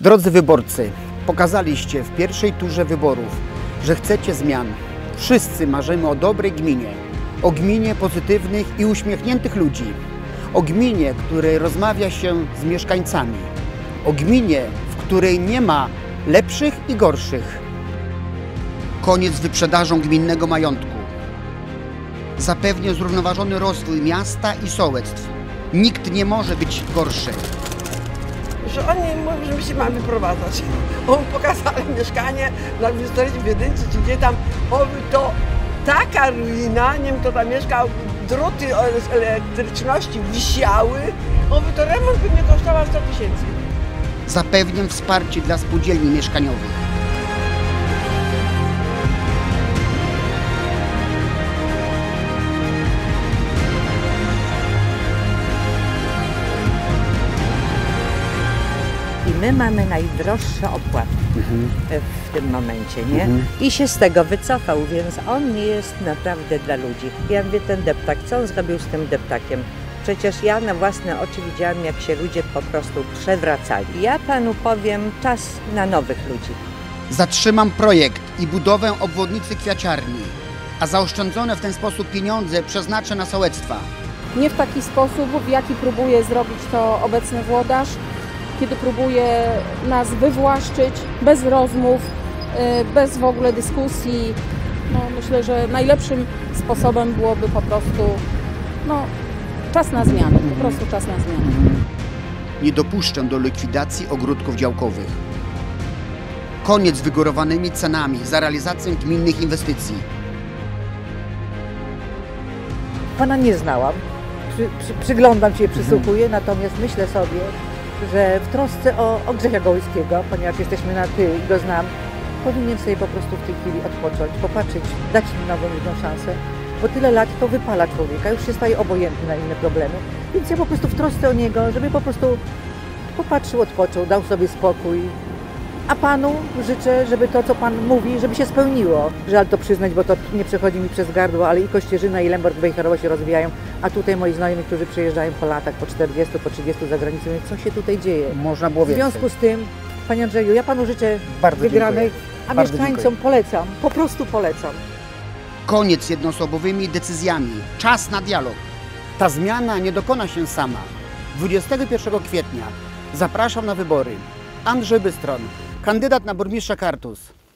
Drodzy wyborcy, pokazaliście w pierwszej turze wyborów, że chcecie zmian. Wszyscy marzymy o dobrej gminie, o gminie pozytywnych i uśmiechniętych ludzi, o gminie, której rozmawia się z mieszkańcami, o gminie, w której nie ma lepszych i gorszych. Koniec z wyprzedażą gminnego majątku. Zapewnię zrównoważony rozwój miasta i sołectw. Nikt nie może być gorszy. Że oni mówią, że my się mamy wyprowadzać. On pokazali mieszkanie na Wistorycie w Jedynce, czy gdzie tam, oby to taka ruina, nie wiem kto tam mieszkał, druty z elektryczności wisiały, oby to remont by mnie kosztował 100 tysięcy. Zapewnię wsparcie dla spółdzielni mieszkaniowych. My mamy najdroższe opłaty w tym momencie, nie? I się z tego wycofał, więc on nie jest naprawdę dla ludzi. Ja mówię, ten deptak, co on zrobił z tym deptakiem? Przecież ja na własne oczy widziałam, jak się ludzie po prostu przewracali. Ja panu powiem, czas na nowych ludzi. Zatrzymam projekt i budowę obwodnicy kwiaciarni, a zaoszczędzone w ten sposób pieniądze przeznaczę na sołectwa. nie w taki sposób, w jaki próbuje zrobić to obecny włodarz, kiedy próbuje nas wywłaszczyć, bez rozmów, y, bez w ogóle dyskusji. No, myślę, że najlepszym sposobem byłoby po prostu no, czas na zmianę, po prostu czas na zmianę. Nie dopuszczę do likwidacji ogródków działkowych. Koniec z wygórowanymi cenami za realizację gminnych inwestycji. Pana nie znałam. Przy, przy, przyglądam się, przysłuchuję, natomiast myślę sobie, że w trosce o, o Grzesia Gołyskiego, ponieważ jesteśmy na ty i go znam, powinien sobie po prostu w tej chwili odpocząć, popatrzeć, dać mi nową jedną szansę, bo tyle lat to wypala człowieka, już się staje obojętny na inne problemy. Więc ja po prostu w trosce o niego, żeby po prostu popatrzył, odpoczął, dał sobie spokój. A Panu życzę, żeby to, co Pan mówi, żeby się spełniło. Żal to przyznać, bo to nie przechodzi mi przez gardło, ale i Kościerzyna, i Lęborg Wejherowo się rozwijają, a tutaj moi znajomi, którzy przyjeżdżają po latach, po 40, po 30 za granicą, mówią, co się tutaj dzieje. Można było W więcej. związku z tym, Panie Andrzeju, ja Panu życzę Bardzo wygranej, dziękuję. a Bardzo mieszkańcom dziękuję. polecam, po prostu polecam. Koniec z jednoosobowymi decyzjami. Czas na dialog. Ta zmiana nie dokona się sama. 21 kwietnia zapraszam na wybory. Andrzej Bystron, kandydat na burmistrza Kartus.